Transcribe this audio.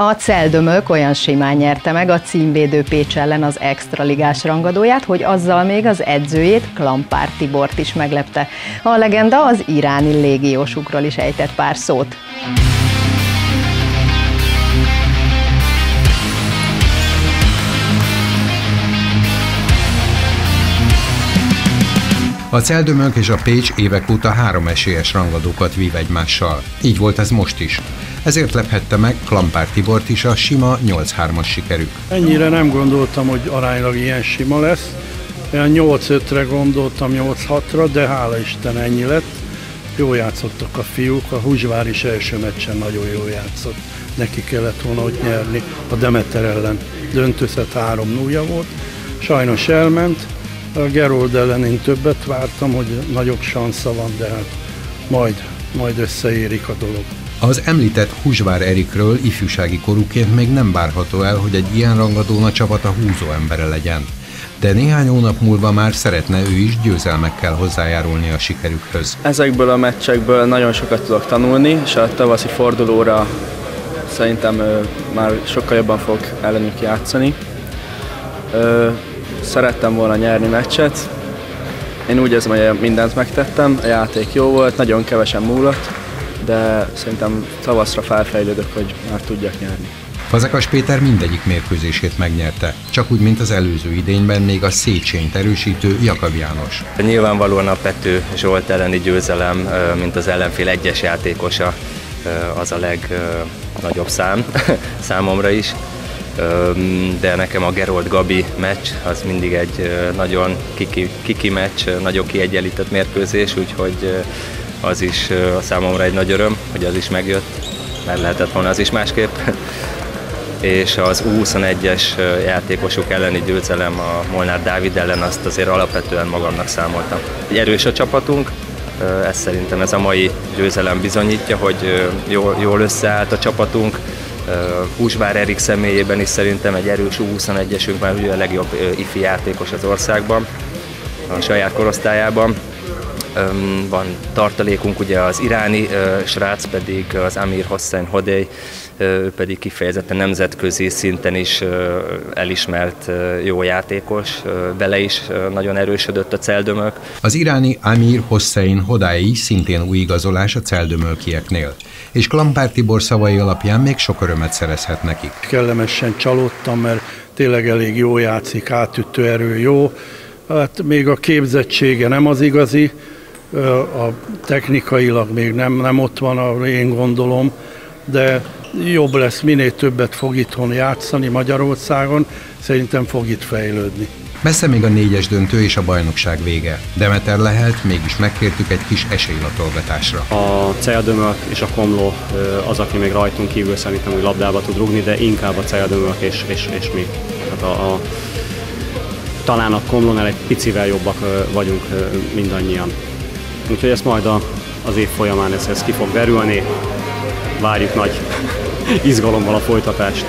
A Celdömök olyan simán nyerte meg a címvédő Pécs ellen az extraligás rangadóját, hogy azzal még az edzőjét, Klampár Tibort is meglepte. A legenda az iráni légiósukról is ejtett pár szót. A Celdömök és a Pécs évek óta három esélyes rangadókat vív egymással. Így volt ez most is. Ezért lephette meg Klampár Tibort is a sima 8-3-as sikerük. Ennyire nem gondoltam, hogy aránylag ilyen sima lesz. Olyan 8-5-re gondoltam, 8-6-ra, de hála Isten ennyi lett. Jó játszottak a fiúk, a Húzsvár is első meccsen nagyon jól játszott. Neki kellett volna ott nyerni a Demeter ellen. Döntőszet 3 0 volt. Sajnos elment, a Gerold ellen én többet vártam, hogy nagyobb sansza van, de hát majd, majd összeérik a dolog. Az említett Húzsvár Erikről ifjúsági korúként még nem várható el, hogy egy ilyen rangadón a csapata húzó embere legyen. De néhány hónap múlva már szeretne ő is győzelmekkel hozzájárulni a sikerükhöz. Ezekből a meccsekből nagyon sokat tudok tanulni, és a tavaszi fordulóra szerintem már sokkal jobban fog ellenük játszani szerettem volna nyerni meccset. Én úgy érzem, hogy mindent megtettem, a játék jó volt, nagyon kevesen múlott, de szerintem tavaszra felfejlődök, hogy már tudjak nyerni. Fazekas Péter mindegyik mérkőzését megnyerte, csak úgy, mint az előző idényben még a Széchenyi erősítő Jakab János. Nyilvánvalóan a Pető Zsolt elleni győzelem, mint az ellenfél egyes játékosa, az a legnagyobb szám számomra is de nekem a Gerold Gabi meccs az mindig egy nagyon kiki, kiki meccs, nagyon kiegyenlített mérkőzés, úgyhogy az is a számomra egy nagy öröm, hogy az is megjött, mert lehetett volna az is másképp. és az U21-es játékosok elleni győzelem a Molnár Dávid ellen azt azért alapvetően magamnak számoltam. Egy erős a csapatunk, ez szerintem ez a mai győzelem bizonyítja, hogy jól, jól összeállt a csapatunk, Húsvár Erik személyében is szerintem egy erős U21-esünk, már ugye a legjobb ifi játékos az országban, a saját korosztályában. Van tartalékunk, ugye az iráni srác pedig az Amir Hossein Hodei, ő pedig kifejezetten nemzetközi szinten is elismert jó játékos, vele is nagyon erősödött a celdömök. Az iráni Amir Hossein Hodai szintén új igazolás a celdömölkieknél, és Klampár Tibor szavai alapján még sok örömet szerezhet nekik. Kellemesen csalódtam, mert tényleg elég jó játszik, átütő erő jó, hát még a képzettsége nem az igazi, a technikailag még nem, nem ott van, én gondolom, de jobb lesz, minél többet fog itthon játszani Magyarországon, szerintem fog itt fejlődni. Messze még a négyes döntő és a bajnokság vége. Demeter lehet, mégis megkértük egy kis esélylatolgatásra. A Celdömök és a Komló az, aki még rajtunk kívül szerintem, hogy labdába tud rugni, de inkább a Celdömök és, és, és mi. Hát a, a, talán a Komlónál egy picivel jobbak vagyunk mindannyian. Úgyhogy ezt majd a, az év folyamán ez, ez ki fog derülni. Várjuk nagy izgalommal a folytatást.